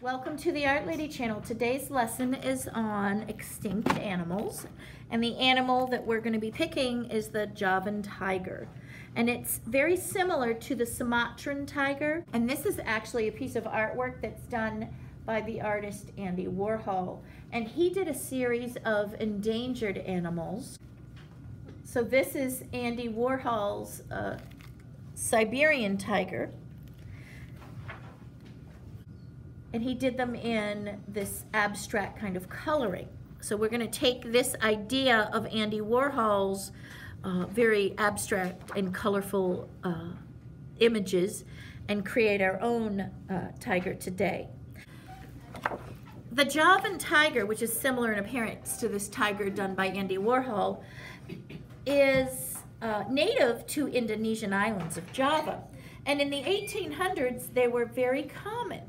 Welcome to the Art Lady channel. Today's lesson is on extinct animals. And the animal that we're going to be picking is the Javan tiger. And it's very similar to the Sumatran tiger. And this is actually a piece of artwork that's done by the artist Andy Warhol. And he did a series of endangered animals. So this is Andy Warhol's uh, Siberian tiger and he did them in this abstract kind of coloring. So we're going to take this idea of Andy Warhol's uh, very abstract and colorful uh, images and create our own uh, tiger today. The Javan tiger, which is similar in appearance to this tiger done by Andy Warhol, is uh, native to Indonesian islands of Java. And in the 1800s, they were very common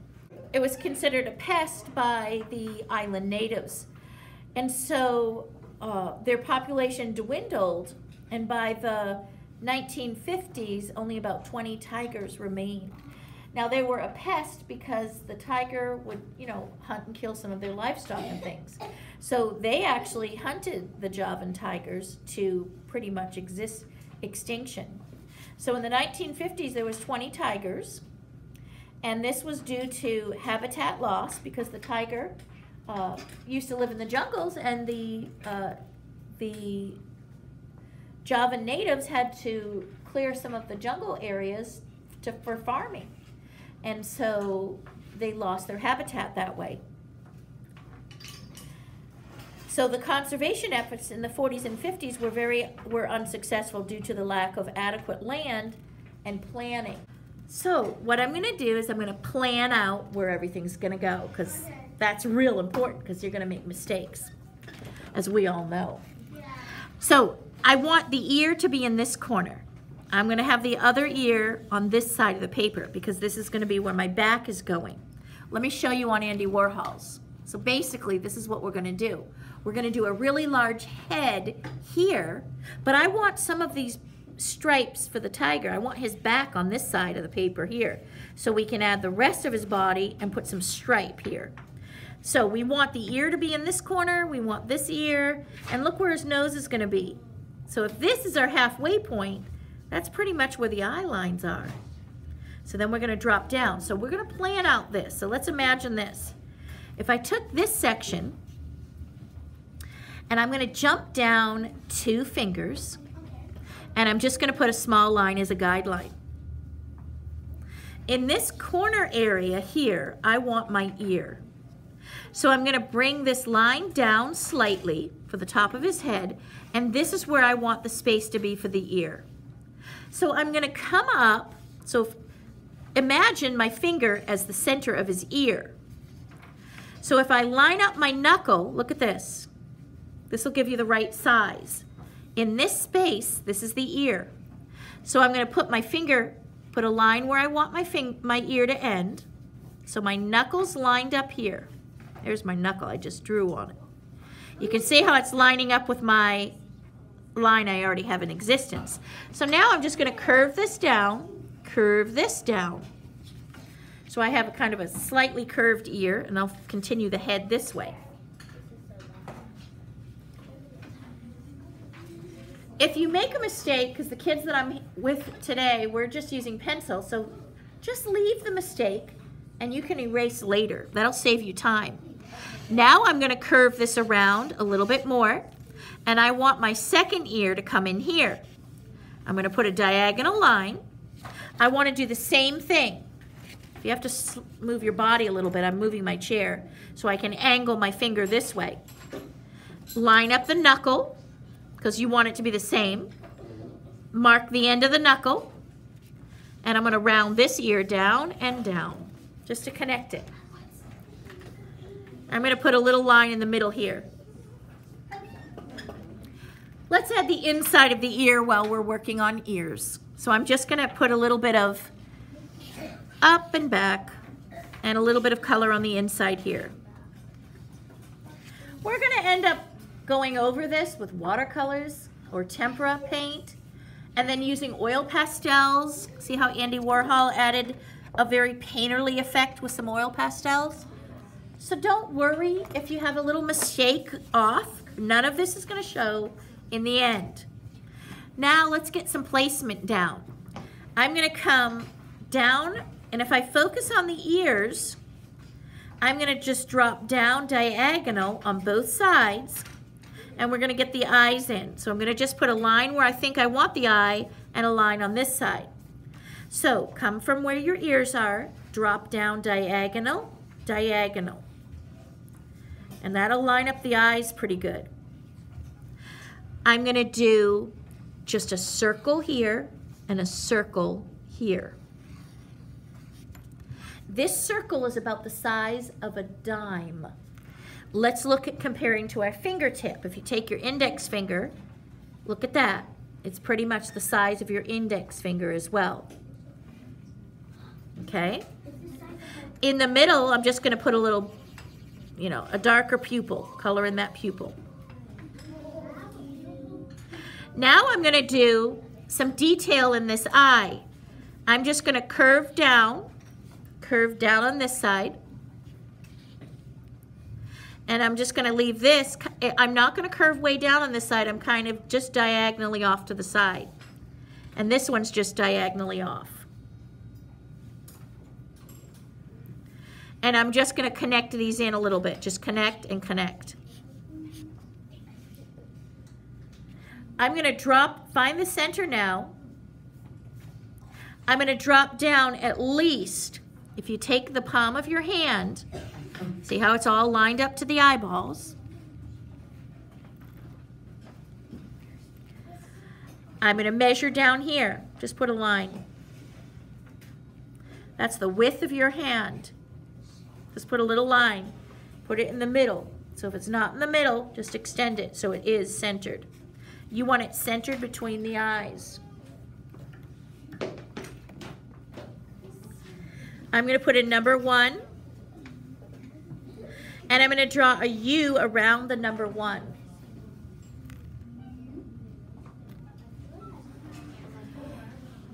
it was considered a pest by the island natives. And so uh, their population dwindled, and by the 1950s, only about 20 tigers remained. Now, they were a pest because the tiger would, you know, hunt and kill some of their livestock and things. So they actually hunted the Javan tigers to pretty much exist extinction. So in the 1950s, there was 20 tigers and this was due to habitat loss because the tiger uh, used to live in the jungles and the, uh, the Javan natives had to clear some of the jungle areas to, for farming. And so they lost their habitat that way. So the conservation efforts in the 40s and 50s were very were unsuccessful due to the lack of adequate land and planning. So what I'm gonna do is I'm gonna plan out where everything's gonna go because that's real important because you're gonna make mistakes, as we all know. So I want the ear to be in this corner. I'm gonna have the other ear on this side of the paper because this is gonna be where my back is going. Let me show you on Andy Warhol's. So basically, this is what we're gonna do. We're gonna do a really large head here, but I want some of these stripes for the tiger. I want his back on this side of the paper here. So we can add the rest of his body and put some stripe here. So we want the ear to be in this corner, we want this ear, and look where his nose is gonna be. So if this is our halfway point, that's pretty much where the eye lines are. So then we're gonna drop down. So we're gonna plan out this. So let's imagine this. If I took this section, and I'm gonna jump down two fingers, and I'm just going to put a small line as a guideline. In this corner area here, I want my ear. So I'm going to bring this line down slightly for the top of his head, and this is where I want the space to be for the ear. So I'm going to come up, so imagine my finger as the center of his ear. So if I line up my knuckle, look at this. This will give you the right size. In this space, this is the ear. So I'm going to put my finger, put a line where I want my, my ear to end. So my knuckle's lined up here. There's my knuckle I just drew on it. You can see how it's lining up with my line I already have in existence. So now I'm just going to curve this down, curve this down. So I have a kind of a slightly curved ear, and I'll continue the head this way. If you make a mistake, because the kids that I'm with today, we're just using pencil, so just leave the mistake and you can erase later. That'll save you time. Now I'm going to curve this around a little bit more, and I want my second ear to come in here. I'm going to put a diagonal line. I want to do the same thing. If you have to move your body a little bit, I'm moving my chair so I can angle my finger this way. Line up the knuckle because you want it to be the same. Mark the end of the knuckle. And I'm going to round this ear down and down just to connect it. I'm going to put a little line in the middle here. Let's add the inside of the ear while we're working on ears. So I'm just going to put a little bit of up and back and a little bit of color on the inside here. We're going to end up going over this with watercolors or tempera paint, and then using oil pastels. See how Andy Warhol added a very painterly effect with some oil pastels? So don't worry if you have a little mistake off. None of this is going to show in the end. Now let's get some placement down. I'm going to come down and if I focus on the ears, I'm going to just drop down diagonal on both sides and we're going to get the eyes in. So I'm going to just put a line where I think I want the eye and a line on this side. So come from where your ears are, drop down diagonal, diagonal. And that'll line up the eyes pretty good. I'm going to do just a circle here and a circle here. This circle is about the size of a dime. Let's look at comparing to our fingertip. If you take your index finger, look at that. It's pretty much the size of your index finger as well. Okay? In the middle, I'm just going to put a little, you know, a darker pupil, color in that pupil. Now I'm going to do some detail in this eye. I'm just going to curve down, curve down on this side. And I'm just going to leave this, eh, I'm not going to curve way down on this side, I'm kind of just diagonally off to the side. And this one's just diagonally off. And I'm just going to connect these in a little bit. Just connect and connect. I'm going to drop, find the center now. I'm going to drop down at least, if you take the palm of your hand, see how it's all lined up to the eyeballs. I'm going to measure down here. Just put a line. That's the width of your hand. Just put a little line. Put it in the middle. So if it's not in the middle, just extend it so it is centered. You want it centered between the eyes. I'm going to put a number one. And I'm going to draw a U around the number one.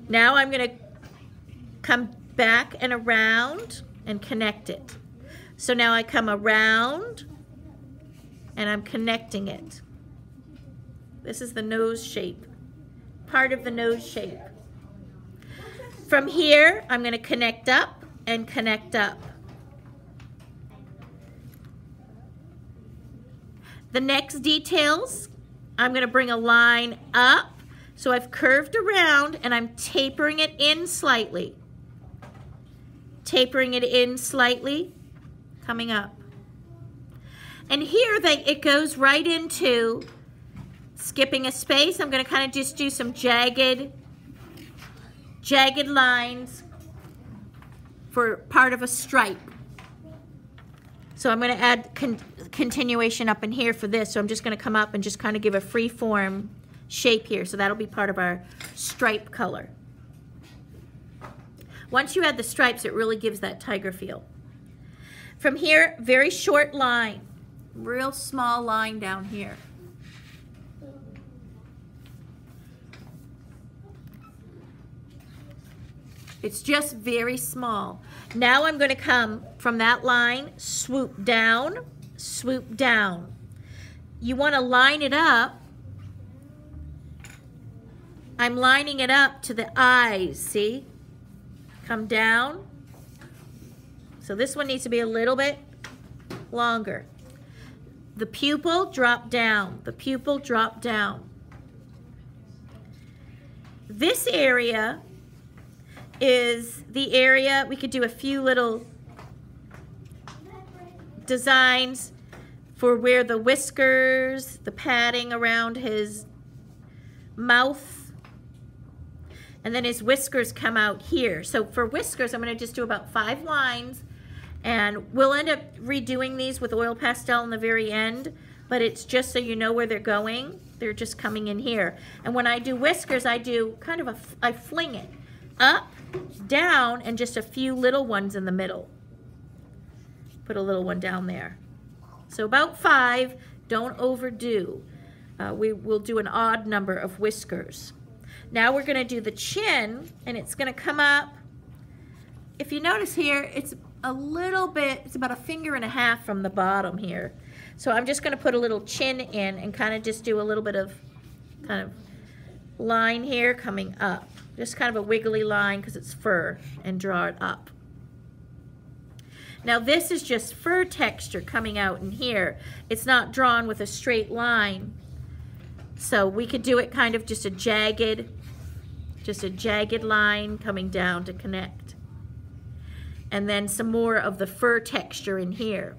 Now I'm going to come back and around and connect it. So now I come around and I'm connecting it. This is the nose shape, part of the nose shape. From here, I'm going to connect up and connect up. The next details, I'm going to bring a line up. So I've curved around and I'm tapering it in slightly. Tapering it in slightly coming up. And here they, it goes right into skipping a space. I'm going to kind of just do some jagged, jagged lines for part of a stripe. So I'm going to add con continuation up in here for this. So I'm just going to come up and just kind of give a free form shape here. So that'll be part of our stripe color. Once you add the stripes, it really gives that tiger feel. From here, very short line, real small line down here. It's just very small. Now I'm going to come from that line, swoop down, swoop down. You want to line it up. I'm lining it up to the eyes, see? Come down, so this one needs to be a little bit longer. The pupil drop down. The pupil drop down. This area is the area, we could do a few little designs for where the whiskers, the padding around his mouth and then his whiskers come out here. So for whiskers, I'm gonna just do about five lines and we'll end up redoing these with oil pastel in the very end, but it's just so you know where they're going. They're just coming in here. And when I do whiskers, I do kind of a, I fling it up, down, and just a few little ones in the middle. Put a little one down there. So about five, don't overdo. Uh, we will do an odd number of whiskers. Now we're gonna do the chin, and it's gonna come up. If you notice here, it's a little bit, it's about a finger and a half from the bottom here. So I'm just gonna put a little chin in and kind of just do a little bit of kind of line here coming up. Just kind of a wiggly line because it's fur and draw it up. Now this is just fur texture coming out in here. It's not drawn with a straight line. So we could do it kind of just a jagged, just a jagged line coming down to connect. And then some more of the fur texture in here.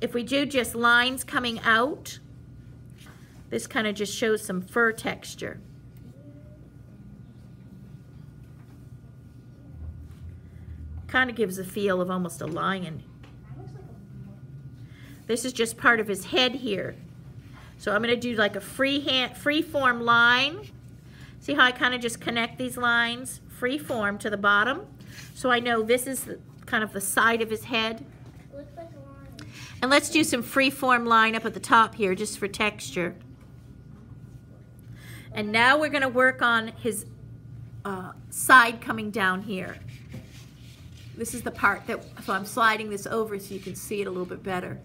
If we do just lines coming out, this kind of just shows some fur texture. Kind of gives a feel of almost a lion. This is just part of his head here. So I'm going to do like a free hand, free form line. See how I kind of just connect these lines, free form to the bottom. So I know this is kind of the side of his head. And let's do some free form line up at the top here just for texture. And now we're going to work on his uh, side coming down here. This is the part that, so I'm sliding this over so you can see it a little bit better.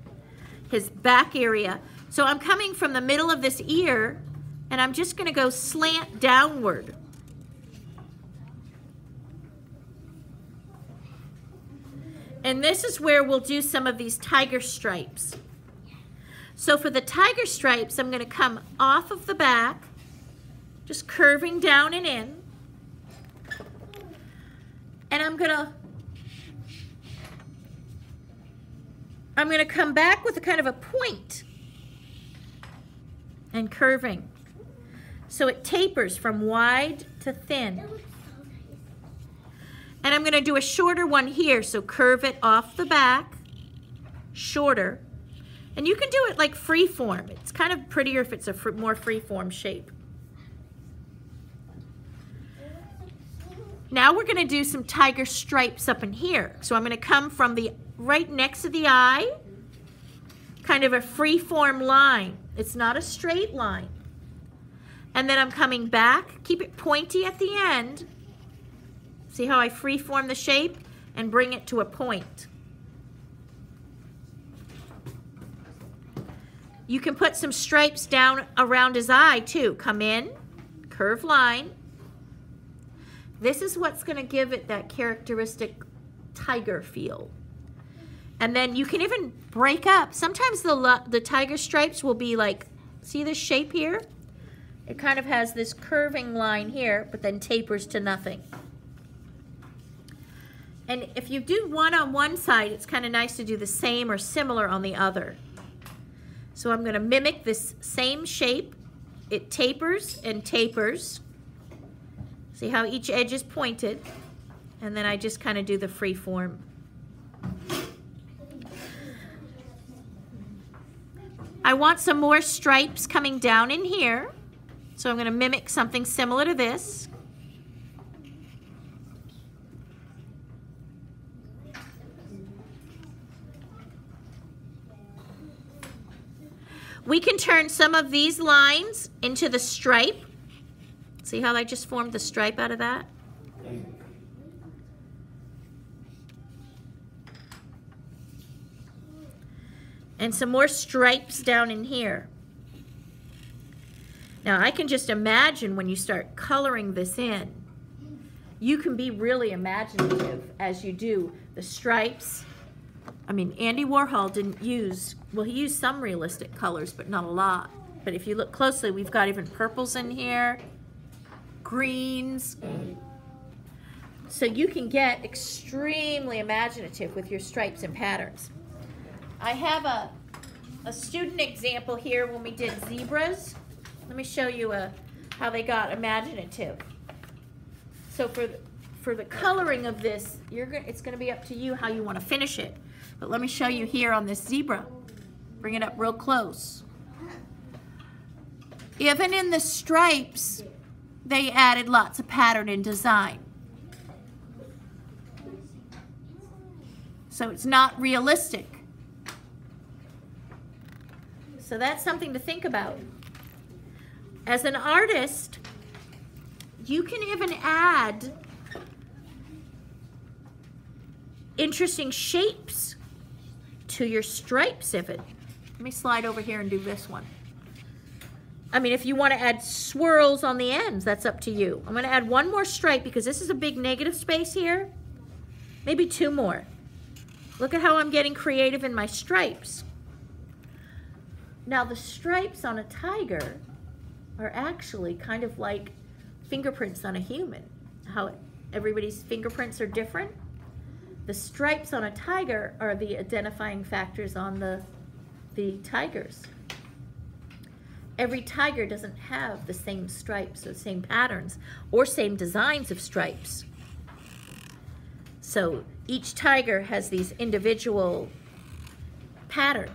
His back area. So I'm coming from the middle of this ear and I'm just going to go slant downward. And this is where we'll do some of these tiger stripes. So for the tiger stripes, I'm going to come off of the back just curving down and in. And I'm gonna, I'm gonna come back with a kind of a point and curving. So it tapers from wide to thin. And I'm gonna do a shorter one here, so curve it off the back, shorter. And you can do it like free form. It's kind of prettier if it's a fr more free form shape. Now we're gonna do some tiger stripes up in here. So I'm gonna come from the right next to the eye, kind of a free form line. It's not a straight line. And then I'm coming back, keep it pointy at the end. See how I free form the shape and bring it to a point. You can put some stripes down around his eye too. Come in, curve line, this is what's going to give it that characteristic tiger feel. And then you can even break up. Sometimes the, the tiger stripes will be like, see this shape here? It kind of has this curving line here, but then tapers to nothing. And if you do one on one side, it's kind of nice to do the same or similar on the other. So I'm going to mimic this same shape. It tapers and tapers. See how each edge is pointed? And then I just kind of do the free form. I want some more stripes coming down in here. So I'm going to mimic something similar to this. We can turn some of these lines into the stripe See how I just formed the stripe out of that? And some more stripes down in here. Now I can just imagine when you start coloring this in, you can be really imaginative as you do the stripes. I mean, Andy Warhol didn't use, well, he used some realistic colors, but not a lot. But if you look closely, we've got even purples in here greens. So you can get extremely imaginative with your stripes and patterns. I have a, a student example here when we did zebras. Let me show you a, uh, how they got imaginative. So for the, for the coloring of this, you're gonna, it's going to be up to you how you want to finish it. But let me show you here on this zebra. Bring it up real close. Even in the stripes, they added lots of pattern and design. So it's not realistic. So that's something to think about. As an artist, you can even add interesting shapes to your stripes if it, let me slide over here and do this one. I mean, if you want to add swirls on the ends, that's up to you. I'm going to add one more stripe because this is a big negative space here. Maybe two more. Look at how I'm getting creative in my stripes. Now the stripes on a tiger are actually kind of like fingerprints on a human. How everybody's fingerprints are different. The stripes on a tiger are the identifying factors on the, the tigers. Every tiger doesn't have the same stripes or same patterns or same designs of stripes. So each tiger has these individual pattern.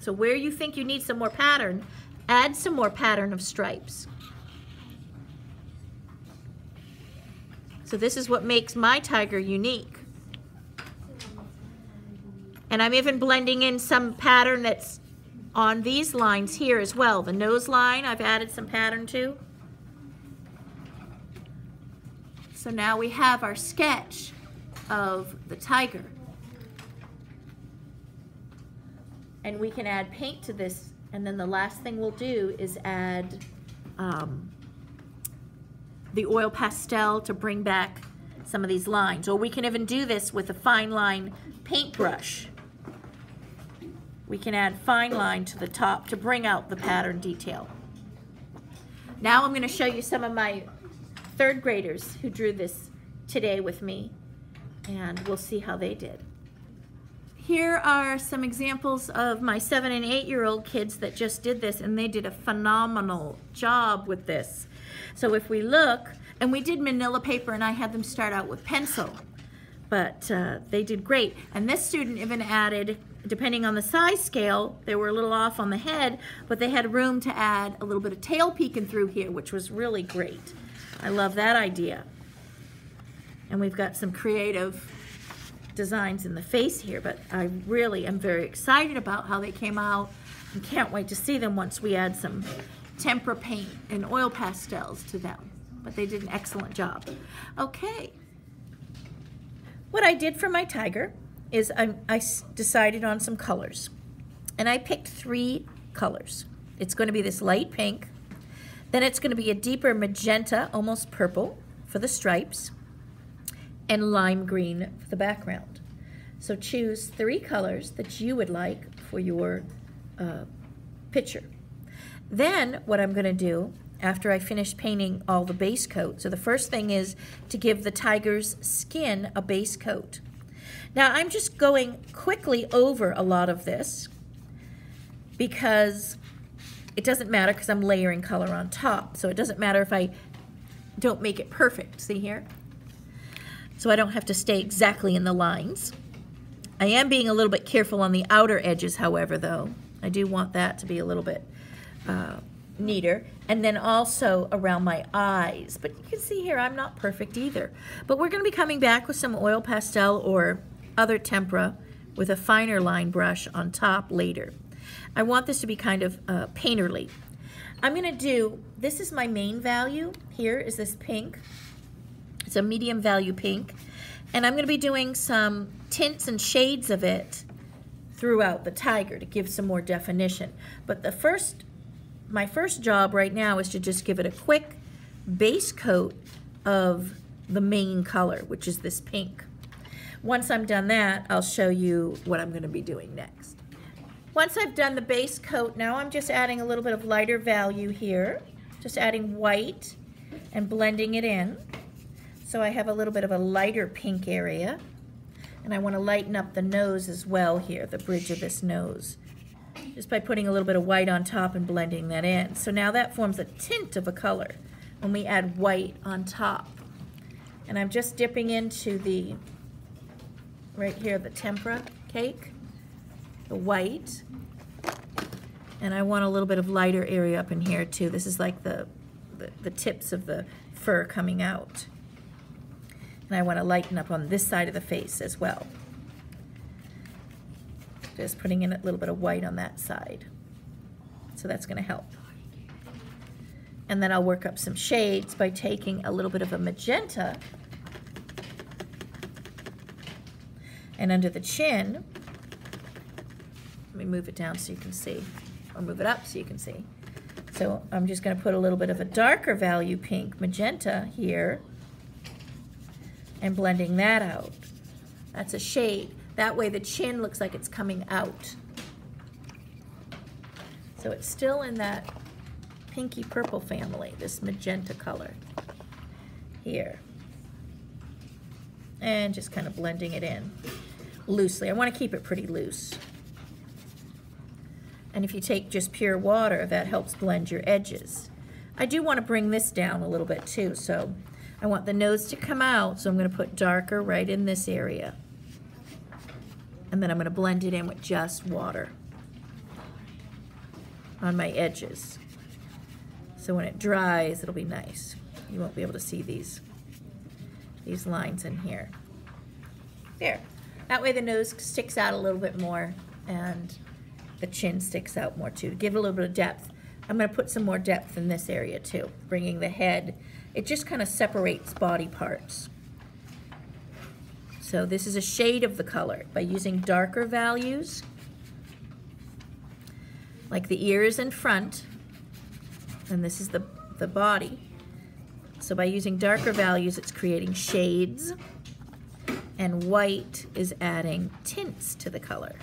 So where you think you need some more pattern, add some more pattern of stripes. So this is what makes my tiger unique. And I'm even blending in some pattern that's on these lines here as well. The nose line, I've added some pattern to. So now we have our sketch of the tiger. And we can add paint to this, and then the last thing we'll do is add um, the oil pastel to bring back some of these lines. Or we can even do this with a fine line paintbrush. We can add fine line to the top to bring out the pattern detail. Now I'm going to show you some of my third graders who drew this today with me and we'll see how they did. Here are some examples of my seven and eight year old kids that just did this and they did a phenomenal job with this. So if we look, and we did manila paper and I had them start out with pencil, but uh, they did great. And this student even added, depending on the size scale, they were a little off on the head, but they had room to add a little bit of tail peeking through here, which was really great. I love that idea. And we've got some creative designs in the face here, but I really am very excited about how they came out and can't wait to see them once we add some tempera paint and oil pastels to them. But they did an excellent job. Okay. What I did for my tiger is I, I decided on some colors. And I picked three colors. It's going to be this light pink, then it's going to be a deeper magenta, almost purple, for the stripes, and lime green for the background. So choose three colors that you would like for your uh, picture. Then what I'm going to do after I finish painting all the base coat, so the first thing is to give the tiger's skin a base coat. Now I'm just going quickly over a lot of this because it doesn't matter because I'm layering color on top. So it doesn't matter if I don't make it perfect. See here? So I don't have to stay exactly in the lines. I am being a little bit careful on the outer edges, however, though. I do want that to be a little bit uh, neater. And then also around my eyes. But you can see here, I'm not perfect either. But we're going to be coming back with some oil pastel or other tempera with a finer line brush on top later. I want this to be kind of uh, painterly. I'm going to do, this is my main value. Here is this pink. It's a medium value pink. And I'm going to be doing some tints and shades of it throughout the tiger to give some more definition. But the first, my first job right now is to just give it a quick base coat of the main color, which is this pink. Once I'm done that, I'll show you what I'm going to be doing next. Once I've done the base coat, now I'm just adding a little bit of lighter value here. Just adding white and blending it in. So I have a little bit of a lighter pink area. And I want to lighten up the nose as well here, the bridge of this nose. Just by putting a little bit of white on top and blending that in. So now that forms a tint of a color when we add white on top. And I'm just dipping into the, right here, the tempera cake the white. And I want a little bit of lighter area up in here too. This is like the, the, the tips of the fur coming out. And I want to lighten up on this side of the face as well. Just putting in a little bit of white on that side. So that's going to help. And then I'll work up some shades by taking a little bit of a magenta And under the chin, let me move it down so you can see, or move it up so you can see. So I'm just going to put a little bit of a darker value pink magenta here and blending that out. That's a shade. That way the chin looks like it's coming out. So it's still in that pinky purple family, this magenta color here. And just kind of blending it in loosely. I want to keep it pretty loose. And if you take just pure water, that helps blend your edges. I do want to bring this down a little bit too, so I want the nose to come out, so I'm going to put darker right in this area. And then I'm going to blend it in with just water on my edges. So when it dries, it'll be nice. You won't be able to see these, these lines in here. There. That way the nose sticks out a little bit more and the chin sticks out more too. Give it a little bit of depth. I'm going to put some more depth in this area too, bringing the head. It just kind of separates body parts. So this is a shade of the color by using darker values like the ears in front, and this is the, the body. So by using darker values, it's creating shades, and white is adding tints to the color.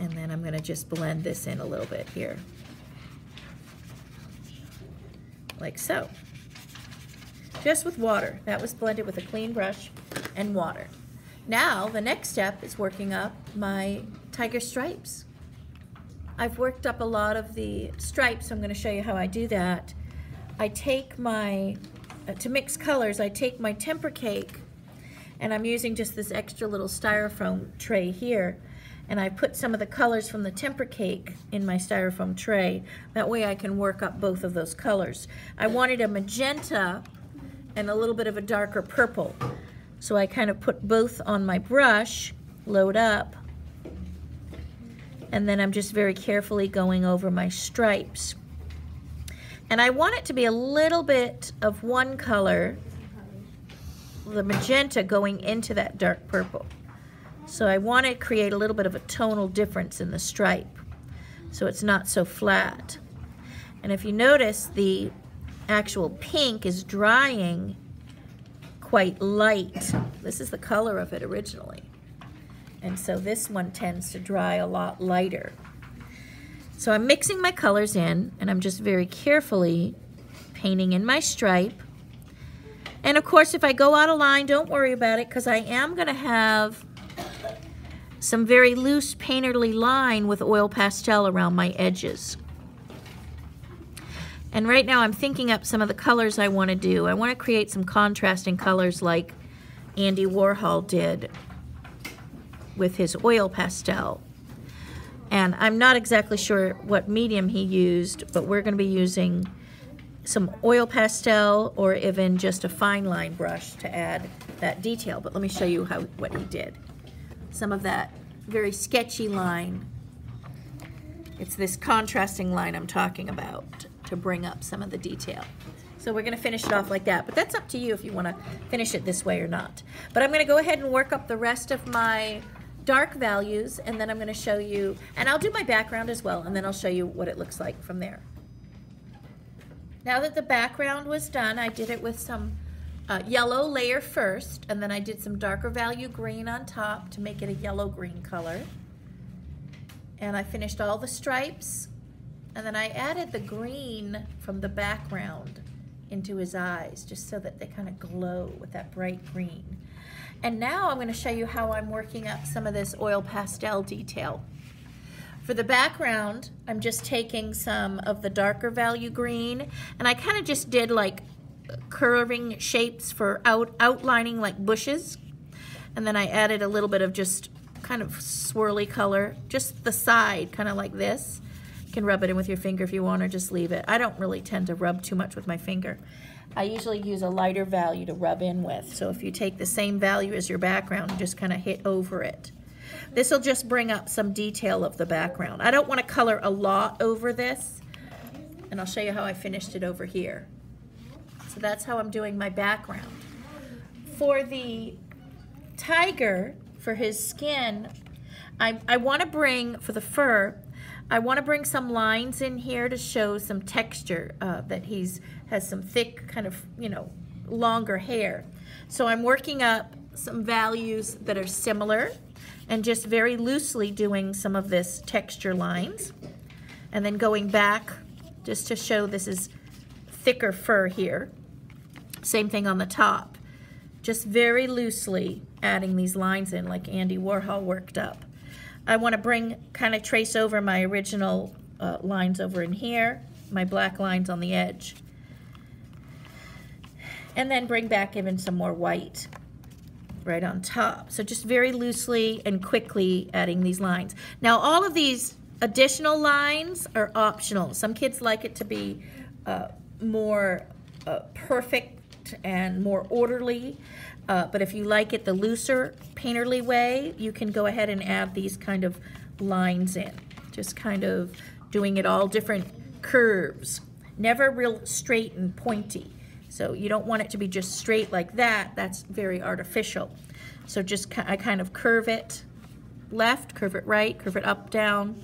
And then I'm gonna just blend this in a little bit here. Like so. Just with water. That was blended with a clean brush and water. Now, the next step is working up my tiger stripes. I've worked up a lot of the stripes, I'm gonna show you how I do that. I take my, uh, to mix colors, I take my tempera cake, and I'm using just this extra little styrofoam tray here, and I put some of the colors from the tempera cake in my styrofoam tray. That way I can work up both of those colors. I wanted a magenta and a little bit of a darker purple. So I kind of put both on my brush, load up, and then I'm just very carefully going over my stripes. And I want it to be a little bit of one color, the magenta going into that dark purple. So I want to create a little bit of a tonal difference in the stripe so it's not so flat. And if you notice, the actual pink is drying quite light. This is the color of it originally. And so this one tends to dry a lot lighter. So I'm mixing my colors in and I'm just very carefully painting in my stripe. And of course, if I go out of line, don't worry about it because I am going to have some very loose painterly line with oil pastel around my edges. And right now I'm thinking up some of the colors I want to do. I want to create some contrasting colors like Andy Warhol did with his oil pastel. And I'm not exactly sure what medium he used, but we're going to be using some oil pastel or even just a fine line brush to add that detail. But let me show you how what he did. Some of that very sketchy line. It's this contrasting line I'm talking about to bring up some of the detail. So we're going to finish it off like that. But that's up to you if you want to finish it this way or not. But I'm going to go ahead and work up the rest of my dark values and then I'm going to show you, and I'll do my background as well, and then I'll show you what it looks like from there. Now that the background was done, I did it with some uh, yellow layer first, and then I did some darker value green on top to make it a yellow-green color. And I finished all the stripes, and then I added the green from the background into his eyes, just so that they kind of glow with that bright green. And now I'm going to show you how I'm working up some of this oil pastel detail. For the background, I'm just taking some of the darker value green, and I kind of just did like curving shapes for out outlining like bushes. And then I added a little bit of just kind of swirly color, just the side, kind of like this. You can rub it in with your finger if you want or just leave it. I don't really tend to rub too much with my finger. I usually use a lighter value to rub in with. So if you take the same value as your background and just kind of hit over it. This will just bring up some detail of the background. I don't want to color a lot over this. And I'll show you how I finished it over here. So that's how I'm doing my background. For the Tiger, for his skin, I, I want to bring, for the fur, I want to bring some lines in here to show some texture, uh, that he's has some thick kind of, you know, longer hair. So I'm working up some values that are similar and just very loosely doing some of this texture lines. And then going back just to show this is thicker fur here. Same thing on the top. Just very loosely adding these lines in like Andy Warhol worked up. I want to bring, kind of trace over my original uh, lines over in here, my black lines on the edge. And then bring back even some more white right on top. So just very loosely and quickly adding these lines. Now all of these additional lines are optional. Some kids like it to be uh, more uh, perfect and more orderly. Uh, but if you like it the looser, painterly way, you can go ahead and add these kind of lines in. Just kind of doing it all different curves. Never real straight and pointy. So you don't want it to be just straight like that. That's very artificial. So just I kind of curve it left, curve it right, curve it up, down,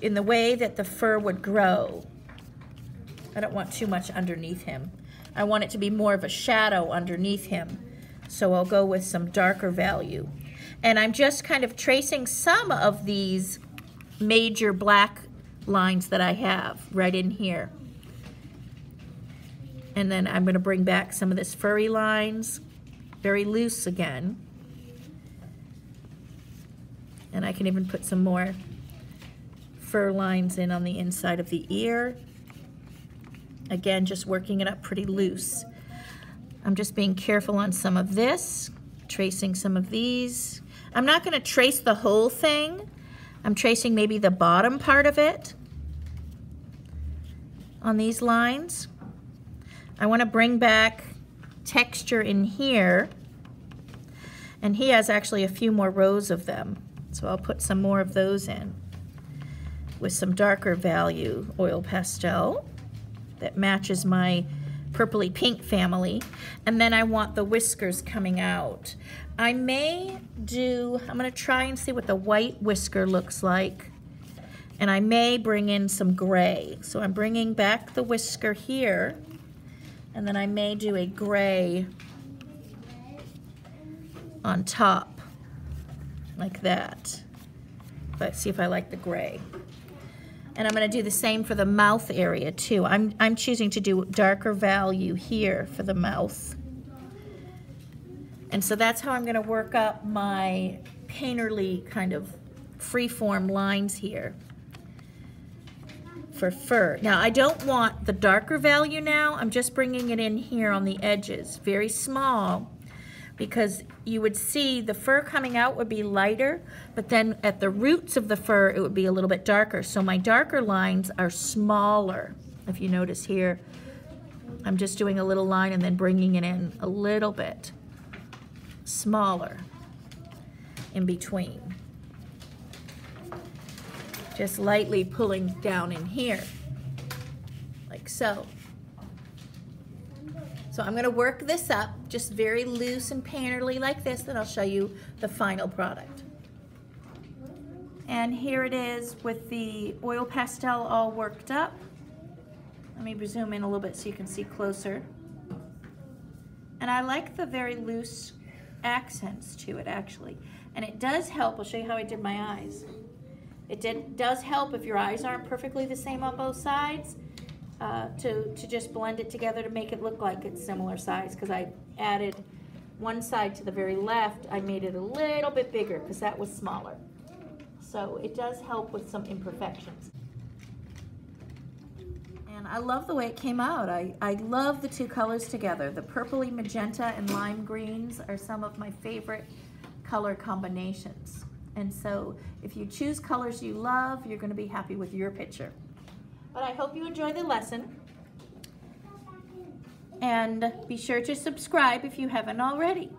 in the way that the fur would grow. I don't want too much underneath him. I want it to be more of a shadow underneath him. So I'll go with some darker value. And I'm just kind of tracing some of these major black lines that I have right in here. And then I'm going to bring back some of this furry lines, very loose again. And I can even put some more fur lines in on the inside of the ear. Again, just working it up pretty loose. I'm just being careful on some of this, tracing some of these. I'm not going to trace the whole thing. I'm tracing maybe the bottom part of it on these lines. I want to bring back texture in here. And he has actually a few more rows of them. So I'll put some more of those in with some darker value oil pastel that matches my purpley pink family. And then I want the whiskers coming out. I may do, I'm gonna try and see what the white whisker looks like. And I may bring in some gray. So I'm bringing back the whisker here and then I may do a gray on top, like that. Let's see if I like the gray. And I'm going to do the same for the mouth area too. I'm, I'm choosing to do darker value here for the mouth. And so that's how I'm going to work up my painterly kind of freeform lines here for fur. Now I don't want the darker value now. I'm just bringing it in here on the edges, very small, because you would see the fur coming out would be lighter, but then at the roots of the fur, it would be a little bit darker. So my darker lines are smaller. If you notice here, I'm just doing a little line and then bringing it in a little bit smaller in between just lightly pulling down in here, like so. So I'm gonna work this up, just very loose and painterly like this, and I'll show you the final product. And here it is with the oil pastel all worked up. Let me zoom in a little bit so you can see closer. And I like the very loose accents to it actually. And it does help, I'll show you how I did my eyes. It did, does help if your eyes aren't perfectly the same on both sides uh, to, to just blend it together to make it look like it's similar size because I added one side to the very left, I made it a little bit bigger because that was smaller. So it does help with some imperfections. And I love the way it came out. I, I love the two colors together. The purpley magenta and lime greens are some of my favorite color combinations. And so if you choose colors you love, you're gonna be happy with your picture. But I hope you enjoy the lesson. And be sure to subscribe if you haven't already.